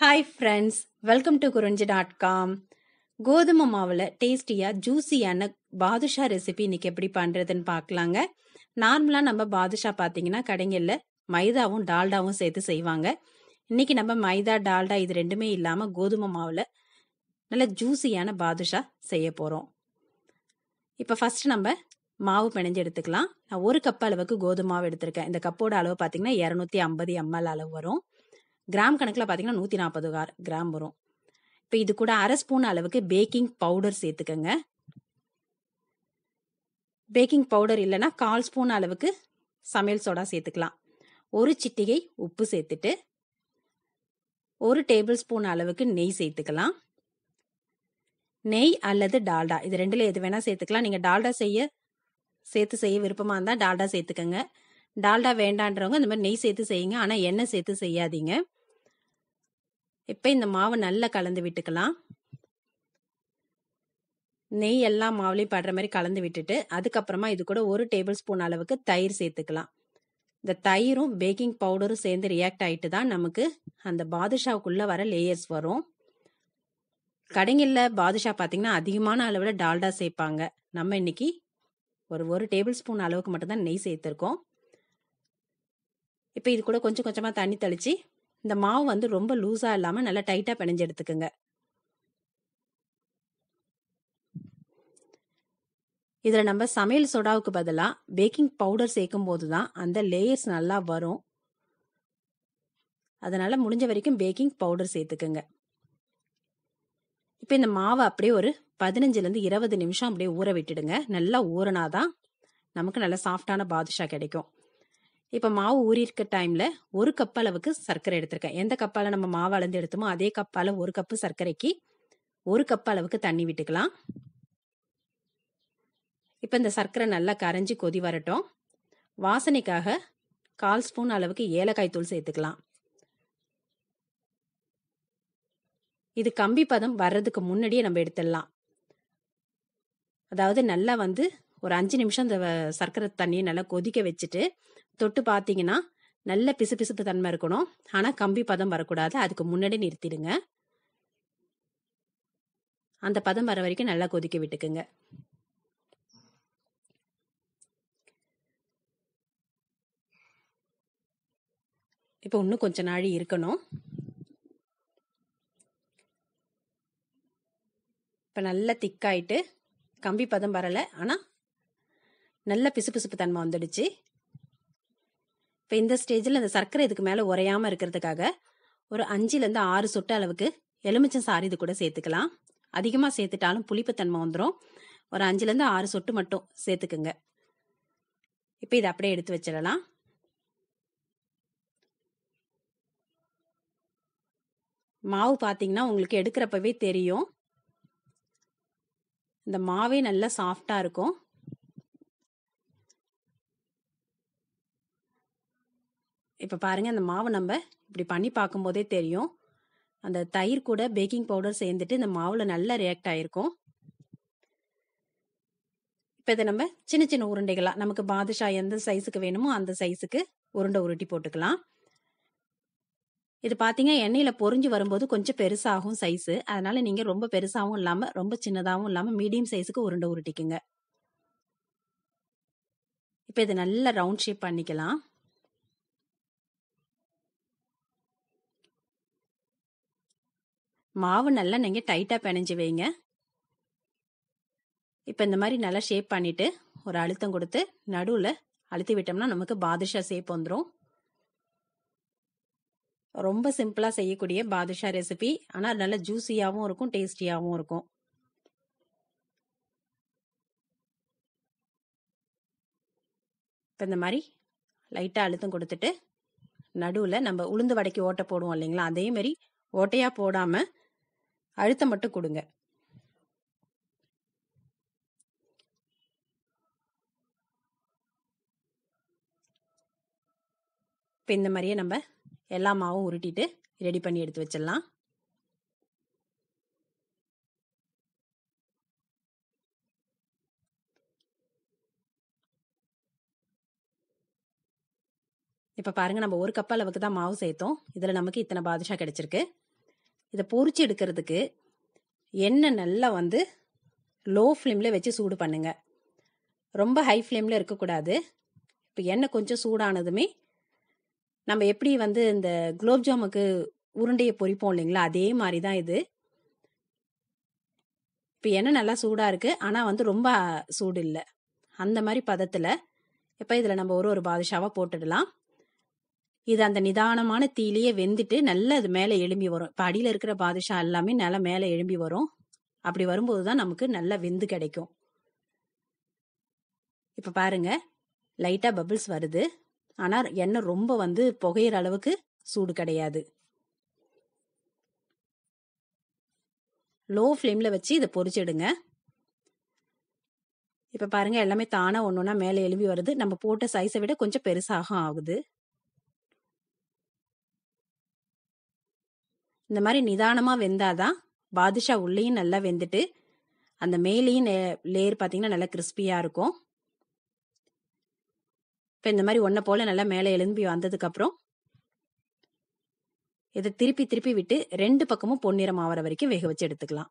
Hi friends welcome to Kurinji dot com கோதுமை மாவில் டேஸ்டியாக ஜூஸியான பாதுஷா ரெசிபி இன்னைக்கு எப்படி பண்ணுறதுன்னு பார்க்கலாங்க. நார்மலாக நம்ம பாதுஷா பார்த்தீங்கன்னா கடைங்களில் மைதாவும் டால்டாவும் சேர்த்து செய்வாங்க. இன்னைக்கு நம்ம மைதா டால்டா இது ரெண்டுமே இல்லாமல் கோதுமை மாவில் நல்ல ஜூஸியான பாதுஷா செய்ய போகிறோம் இப்போ ஃபஸ்ட்டு நம்ம மாவு பிணைஞ்சு எடுத்துக்கலாம். நான் ஒரு கப் அளவுக்கு கோதுமை மாவு எடுத்திருக்கேன். இந்த கப்போட அளவு பார்த்தீங்கன்னா இரநூத்தி ஐம்பது எம்எல் அளவு வரும். கிராம் கணக்கில் பார்த்தீங்கன்னா நூற்றி நாற்பது கிராம் வரும். இப்போ இது கூட அரை ஸ்பூன் அளவுக்கு பேக்கிங் பவுடர் சேர்த்துக்கோங்க. பேக்கிங் பவுடர் இல்லைன்னா கால் ஸ்பூன் அளவுக்கு சமையல் சோடா சேர்த்துக்கலாம். ஒரு சிட்டிகை உப்பு சேர்த்துட்டு ஒரு டேபிள் ஸ்பூன் அளவுக்கு நெய் சேர்த்துக்கலாம். நெய் அல்லது டால்டா இது ரெண்டுல எது வேணா சேர்த்துக்கலாம். நீங்க டால்டா செய்ய சேர்த்து செய்ய விருப்பமா இருந்தா டால்டா சேர்த்துக்கோங்க. டால்டா வேண்டான்றவங்க இந்த மாதிரி நெய் சேர்த்து செய்யுங்க. ஆனா எண்ணெய் சேர்த்து செய்யாதீங்க. இப்போ இந்த மாவை நல்லா கலந்து விட்டுக்கலாம்? நெய் எல்லா மாவுலையும் படுற மாதிரி கலந்து விட்டுட்டு அதுக்கப்புறமா இது கூட ஒரு டேபிள் ஸ்பூன் அளவுக்கு தயிர் சேர்த்துக்கலாம். இந்த தயிரும் பேக்கிங் பவுடரும் சேர்ந்து ரியாக்ட் ஆகிட்டு தான் நமக்கு அந்த பாதுஷாவுக்குள்ளே வர லேயர்ஸ் வரும். கடைங்களில் பாதுஷா பார்த்தீங்கன்னா அதிகமான அளவில் டால்டா சேர்ப்பாங்க. நம்ம இன்னைக்கு ஒரு ஒரு டேபிள் ஸ்பூன் அளவுக்கு மட்டும்தான் நெய் சேர்த்துருக்கோம். இப்போ இது கூட கொஞ்சம் கொஞ்சமாக தண்ணி தெளித்து இந்த மாவு வந்து ரொம்ப லூஸா இல்லாமல் நல்லா டைட்டாக பிணைஞ்சு எடுத்துக்கோங்க. இதில் நம்ம சமையல் சோடாவுக்கு பதிலாக பேக்கிங் பவுடர் சேர்க்கும் போது தான் அந்த லேயர்ஸ் நல்லா வரும். அதனால் முடிஞ்ச வரைக்கும் பேக்கிங் பவுடர் சேர்த்துக்குங்க. இப்போ இந்த மாவை அப்படியே ஒரு பதினஞ்சுலேருந்து இருபது நிமிஷம் அப்படியே ஊற விட்டுடுங்க. நல்லா ஊறினாதான் நமக்கு நல்ல சாஃப்டான பாதுஷா கிடைக்கும். இப்போ மாவு ஊறி இருக்க டைமில் ஒரு கப் அளவுக்கு சர்க்கரை எடுத்திருக்கேன். எந்த கப்பால நம்ம மாவு அளந்து எடுத்தோமோ அதே கப்பால ஒரு கப்பு சர்க்கரைக்கு ஒரு கப் அளவுக்கு தண்ணி விட்டுக்கலாம். இப்போ இந்த சர்க்கரை நல்லா கரைஞ்சி கொதி வரட்டும். வாசனைக்காக கால் ஸ்பூன் அளவுக்கு ஏலக்காய் தூள் சேர்த்துக்கலாம். இது கம்பி பதம் வர்றதுக்கு முன்னாடியே நம்ம எடுத்துடலாம். அதாவது நல்லா வந்து ஒரு அஞ்சு நிமிஷம் அந்த சர்க்கரை தண்ணியை நல்லா கொதிக்க வச்சுட்டு தொட்டு பார்த்தீங்கன்னா நல்ல பிசுபிசுப்பு தன்மை இருக்கணும். ஆனால் கம்பி பதம் வரக்கூடாது. அதுக்கு முன்னாடி நிறுத்திடுங்க. அந்த பதம் வர வரைக்கும் நல்லா கொதிக்க விட்டுக்குங்க. இப்போ இன்னும் கொஞ்ச நாழி இருக்கணும். இப்போ நல்லா திக்காயிட்டு கம்பி பதம் வரலை. ஆனால் நல்ல பிசுபிசுப்பு தன்மை வந்துடுச்சு. இப்போ இந்த ஸ்டேஜில் அந்த சர்க்கரை இதுக்கு மேலே உரையாமல் இருக்கிறதுக்காக ஒரு அஞ்சுலேருந்து ஆறு சொட்டு அளவுக்கு எலுமிச்சம் சாறு இது கூட சேர்த்துக்கலாம். அதிகமாக சேர்த்துட்டாலும் புளிப்புத்தன்மை வந்துடும் ஒரு அஞ்சுலேருந்து ஆறு சொட்டு மட்டும் சேர்த்துக்குங்க. இப்போ இதை அப்படியே எடுத்து வச்சிடலாம். மாவு பார்த்தீங்கன்னா உங்களுக்கு எடுக்கிறப்பவே தெரியும். இந்த மாவே நல்லா சாஃப்டாக இருக்கும். இப்போ பாருங்கள் அந்த மாவு நம்ம இப்படி பண்ணி பார்க்கும்போதே தெரியும். அந்த தயிர் கூட பேக்கிங் பவுடர் சேர்ந்துட்டு இந்த மாவில் நல்லா ரியாக்ட் ஆகிருக்கும் இப்போ இதை நம்ம சின்ன சின்ன உருண்டைகளாக நமக்கு பாதுஷா எந்த சைஸுக்கு வேணுமோ அந்த சைஸுக்கு உருண்டை உருட்டி போட்டுக்கலாம். இது பார்த்தீங்க எண்ணெயில் பொறிஞ்சு வரும்போது கொஞ்சம் பெருசாகும் சைஸு அதனால் நீங்கள் ரொம்ப பெருசாகவும் இல்லாமல் ரொம்ப சின்னதாகவும் இல்லாமல் மீடியம் சைஸுக்கு உருண்டை உருட்டிக்குங்க. இப்போ இது நல்லா ரவுண்ட் ஷேப் பண்ணிக்கலாம். மாவு நல்லா நீங்கள் டைட்டாக பிணைஞ்சு வைங்க. இப்போ இந்த மாதிரி நல்லா ஷேப் பண்ணிவிட்டு ஒரு அழுத்தம் கொடுத்து நடுவில் அழுத்தி விட்டோம்னா நமக்கு பாதுஷா ஷேப் வந்துடும் ரொம்ப சிம்பிளாக செய்யக்கூடிய பாதுஷா ரெசிபி ஆனால் நல்ல ஜூஸியாகவும் இருக்கும் டேஸ்டியாகவும் இருக்கும். இப்போ இந்த மாதிரி லைட்டாக அழுத்தம் கொடுத்துட்டு நடுவில் நம்ம உளுந்து வடைக்கு ஓட்டை போடுவோம் இல்லைங்களா? அதே மாதிரி ஓட்டையாக போடாமல் அழுத்தம் மட்டும் கொடுங்க. இப்போ இந்த மாதிரியே நம்ம எல்லா மாவும் உருட்டிட்டு ரெடி பண்ணி எடுத்து வச்சிடலாம். இப்போ பாருங்க நம்ம ஒரு கப் அளவுக்கு தான் மாவு சேர்த்தோம். இதில் நமக்கு இத்தனை பாதுஷா கிடச்சிருக்கு. இதை பொறிச்சு எடுக்கிறதுக்கு எண்ணெய் நல்லா வந்து லோ ஃப்ளேமில் வச்சு சூடு பண்ணுங்கள் ரொம்ப ஹை ஃப்ளேமில் இருக்கக்கூடாது இப்போ எண்ணெய் கொஞ்சம் சூடானதுமே நம்ம எப்படி வந்து இந்த குலோப் ஜாமுக்கு உருண்டையை பொரிப்போம் இல்லைங்களா? அதே மாதிரி தான் இது. இப்போ எண்ணெய் நல்லா சூடாக இருக்குது ஆனால் வந்து ரொம்ப சூடு இல்லை. அந்த மாதிரி பதத்தில் இப்போ இதில் நம்ம ஒரு ஒரு பாதுஷாவாக போட்டுடலாம். இது அந்த நிதானமான தீலியே வெந்துட்டு நல்லா அது மேலே எழும்பி வரும். இப்போ அடியில் இருக்கிற பாதுஷா எல்லாமே நல்லா மேலே எழும்பி வரும். அப்படி வரும்போது தான் நமக்கு நல்லா வெந்து கிடைக்கும். இப்போ பாருங்க லைட்டாக பபிள்ஸ் வருது. ஆனால் எண்ணெய் ரொம்ப வந்து புகையிற அளவுக்கு சூடு கிடையாது. லோ ஃப்ளேமில் வச்சு இதை பொரிச்சிடுங்க இப்போ பாருங்கள் எல்லாமே தானாக ஒன்று ஒன்றா மேலே எழும்பி வருது. நம்ம போட்ட சைஸை விட கொஞ்சம் பெருசாக ஆகுது. இந்த மாதிரி நிதானமாக வெந்தாதான் பாதுஷா உள்ளேயும் நல்லா வெந்துட்டு அந்த மேலேயும் லேயர் பார்த்தீங்கன்னா நல்லா கிறிஸ்பியாக இருக்கும். இப்போ இந்த மாதிரி ஒன்றை போல் நல்லா மேலே எழும்பி வந்ததுக்கப்புறம் இதை திருப்பி திருப்பி விட்டு ரெண்டு பக்கமும் பொன்னிறம் ஆகிற வரைக்கும் வேக வச்சு எடுத்துக்கலாம்.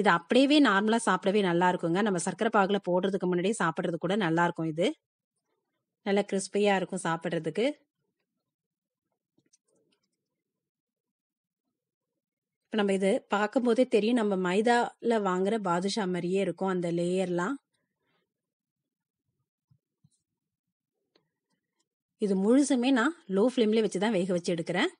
இது அப்படியே நார்மலாக சாப்பிடவே நல்லா இருக்குங்க. நம்ம சர்க்கரை பாகில் போடுறதுக்கு முன்னாடியே சாப்பிட்றது கூட நல்லா இருக்கும் இது. நல்லா கிறிஸ்பியாக இருக்கும் சாப்பிட்றதுக்கு. இப்போ நம்ம இது பார்க்கும்போதே தெரியும் நம்ம மைதாவில் வாங்குற பாதுஷா மாதிரியே இருக்கும் அந்த லேயர்லாம். இது முழுசுமே நான் லோ ஃப்ளேம்லேயே வச்சு தான் வேக வச்சு எடுக்கிறேன்.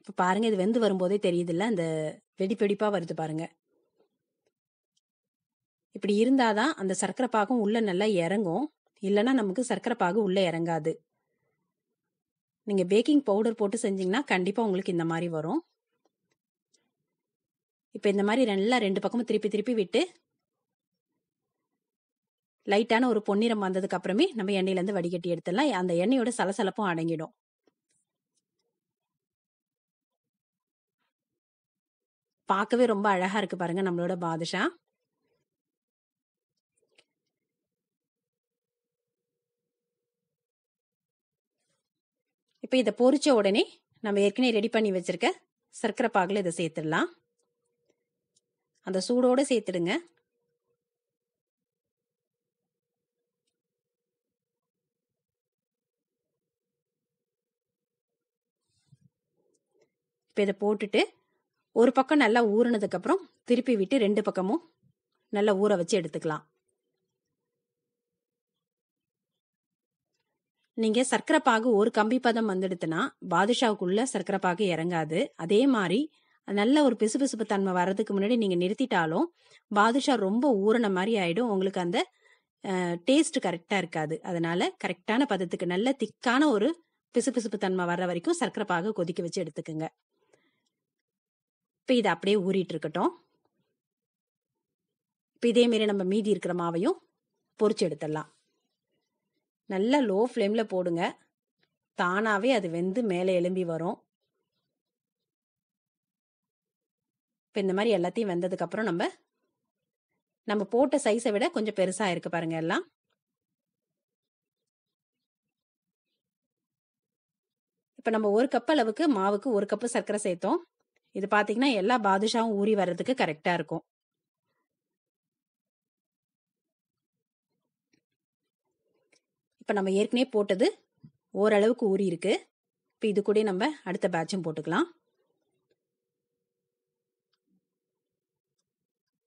இப்போ பாருங்க இது வெந்து வரும்போதே தெரியுதுல்ல அந்த வெடி வெடிப்பாக வருது பாருங்க. இப்படி இருந்தாதான் அந்த சர்க்கரை பாகம் உள்ள நல்லா இறங்கும். இல்லைன்னா நமக்கு சர்க்கரை பாகு உள்ள இறங்காது. நீங்க பேக்கிங் பவுடர் போட்டு செஞ்சீங்கன்னா கண்டிப்பா உங்களுக்கு இந்த மாதிரி வரும். இப்போ இந்த மாதிரி நல்லா ரெண்டு பக்கமும் திருப்பி திருப்பி விட்டு லைட்டான ஒரு பொன்னிறம் வந்ததுக்கு அப்புறமே நம்ம எண்ணெயிலேருந்து வடிகட்டி எடுத்துடலாம். அந்த எண்ணெயோட சலசலப்பும் அடங்கிடும். பார்க்கவே ரொம்ப அழகா இருக்கு பாருங்க நம்மளோட பாதுஷா. இப்போ இதை பொறிச்ச உடனே நம்ம ஏற்கனவே ரெடி பண்ணி வச்சிருக்க சர்க்கரை பாகில் இதை சேர்த்துடலாம். அந்த சூடோடு சேர்த்துடுங்க. இப்போ இதை போட்டுட்டு ஒரு பக்கம் நல்லா ஊறினதுக்கப்புறம் திருப்பி விட்டு ரெண்டு பக்கமும் நல்லா ஊற வச்சு எடுத்துக்கலாம். நீங்கள் சர்க்கரை பாகு ஒரு கம்பி பதம் வந்துடுத்துனா பாதுஷாவுக்குள்ள சர்க்கரை பாகு இறங்காது. அதே மாதிரி நல்ல ஒரு பிசுபிசுப்பு தன்மை வர்றதுக்கு முன்னாடி நீங்கள் நிறுத்திட்டாலும் பாதுஷா ரொம்ப ஊறின மாதிரி ஆகிடும் உங்களுக்கு அந்த டேஸ்ட் கரெக்டாக இருக்காது. அதனால கரெக்டான பதத்துக்கு நல்ல திக்கான ஒரு பிசுபிசுப்பு தன்மை வர்ற வரைக்கும் சர்க்கரை பாகு கொதிக்க வச்சு எடுத்துக்கோங்க. இப்போ இது அப்படியே ஊறிட்டு இருக்கட்டும் இப்போ இதே மாரி நம்ம மீதி இருக்கிற மாவையும் பொறிச்சு எடுத்துடலாம். நல்லா லோ ஃப்ளேமில் போடுங்க. தானாகவே அது வெந்து மேலே எலும்பி வரும். இப்போ இந்த மாதிரி எல்லாத்தையும் வெந்ததுக்கப்புறம் நம்ம நம்ம போட்ட சைஸை விட கொஞ்சம் பெருசாக இருக்கு பாருங்க எல்லாம். இப்போ நம்ம ஒரு கப் அளவுக்கு மாவுக்கு ஒரு கப்பு சர்க்கரை சேர்த்தோம். இது பார்த்தீங்கன்னா எல்லா பாதுஷாவும் ஊறி வர்றதுக்கு கரெக்டாக இருக்கும். இப்போ நம்ம ஏற்கனவே போட்டது ஓரளவுக்கு ஊறி இருக்கு. இப்போ இது கூட நம்ம அடுத்த பேட்சும் போட்டுக்கலாம்.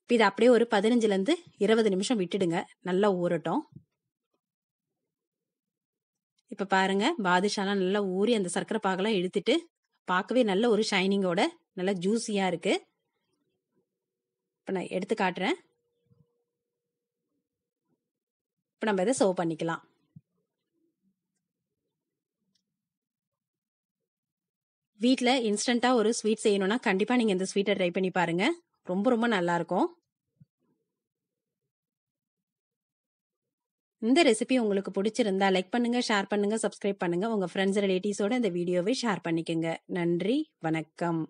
இப்போ இது அப்படியே ஒரு பதினஞ்சுலேருந்து இருபது நிமிஷம் விட்டுடுங்க. நல்லா ஊறட்டும். இப்போ பாருங்க பாதுஷாலாம் நல்லா ஊறி அந்த சர்க்கரை பாகெல்லாம் இழுத்துட்டு பார்க்கவே நல்ல ஒரு ஷைனிங்கோட நல்லா ஜூஸியாக இருக்கு. இப்போ நான் எடுத்து காட்டுறேன். இப்போ நம்ம இதை சர்வ் பண்ணிக்கலாம். வீட்டில் இன்ஸ்டண்ட்டாக ஒரு ஸ்வீட் செய்யணும்னா கண்டிப்பாக நீங்கள் இந்த ஸ்வீட்டை ட்ரை பண்ணி பாருங்கள் ரொம்ப ரொம்ப நல்லாயிருக்கும் இந்த ரெசிபி உங்களுக்கு பிடிச்சிருந்தா லைக் பண்ணுங்க ஷேர் பண்ணுங்க சப்ஸ்கிரைப் பண்ணுங்க. உங்க ஃப்ரெண்ட்ஸ் ரிலேட்டிவ்ஸோட இந்த வீடியோவை ஷேர் பண்ணிக்கோங்க. நன்றி வணக்கம்.